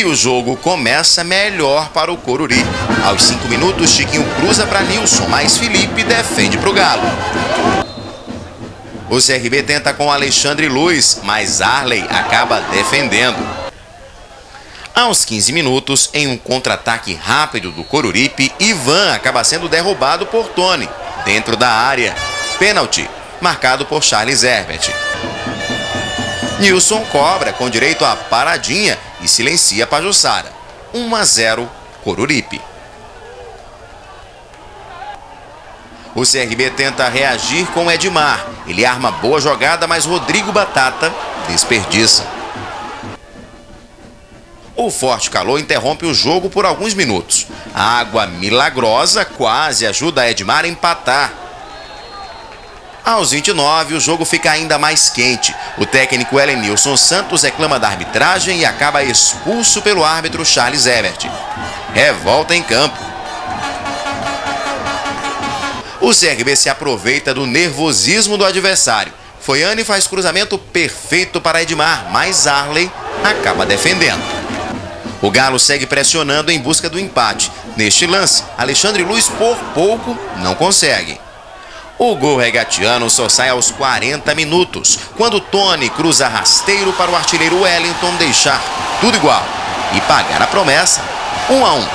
E o jogo começa melhor para o Coruri. Aos 5 minutos, Chiquinho cruza para Nilson, mas Felipe defende para o Galo. O CRB tenta com Alexandre Luiz, mas Arley acaba defendendo. Aos 15 minutos, em um contra-ataque rápido do Coruripe, Ivan acaba sendo derrubado por Tony, dentro da área. Pênalti, marcado por Charles Herbert. Nilson cobra com direito à paradinha e silencia Pajussara. 1 a 0 Coruripe. O CRB tenta reagir com Edmar. Ele arma boa jogada, mas Rodrigo Batata desperdiça. O forte calor interrompe o jogo por alguns minutos. A água milagrosa quase ajuda Edmar a empatar. Aos 29, o jogo fica ainda mais quente. O técnico Elenilson Santos reclama da arbitragem e acaba expulso pelo árbitro Charles Ebert. Revolta em campo. O CRB se aproveita do nervosismo do adversário. Foiane faz cruzamento perfeito para Edmar, mas Arley acaba defendendo. O Galo segue pressionando em busca do empate. Neste lance, Alexandre Luiz por pouco não consegue. O gol regatiano só sai aos 40 minutos, quando Tony cruza rasteiro para o artilheiro Wellington deixar tudo igual e pagar a promessa 1 um a 1. Um.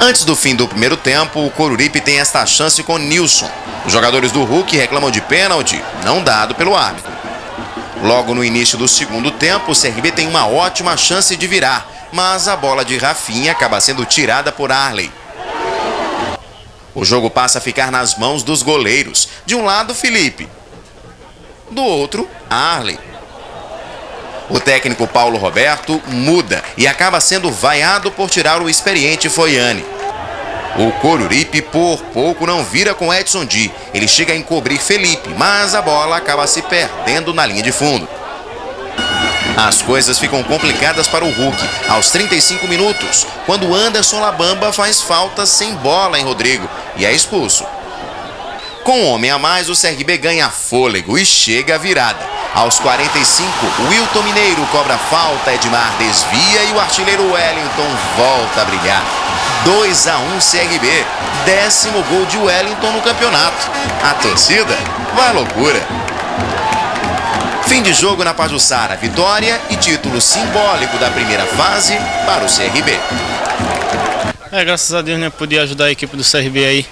Antes do fim do primeiro tempo, o Coruripe tem esta chance com Nilson. Os jogadores do Hulk reclamam de pênalti, não dado pelo árbitro. Logo no início do segundo tempo, o CRB tem uma ótima chance de virar, mas a bola de Rafinha acaba sendo tirada por Arley. O jogo passa a ficar nas mãos dos goleiros. De um lado, Felipe. Do outro, Arley. O técnico Paulo Roberto muda e acaba sendo vaiado por tirar o experiente Foiane. O Coruripe por pouco não vira com Edson Di. Ele chega a encobrir Felipe, mas a bola acaba se perdendo na linha de fundo. As coisas ficam complicadas para o Hulk aos 35 minutos, quando Anderson Labamba faz falta sem bola em Rodrigo e é expulso. Com um homem a mais, o CRB ganha fôlego e chega à virada. Aos 45, Wilton Mineiro cobra falta, Edmar desvia e o artilheiro Wellington volta a brilhar. 2 a 1 CRB, décimo gol de Wellington no campeonato. A torcida vai loucura. Fim de jogo na Pajussara, vitória e título simbólico da primeira fase para o CRB. É, graças a Deus, né, podia ajudar a equipe do CRB aí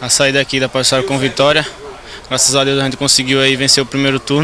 a sair daqui da Pajussara com vitória. Graças a Deus a gente conseguiu aí vencer o primeiro turno.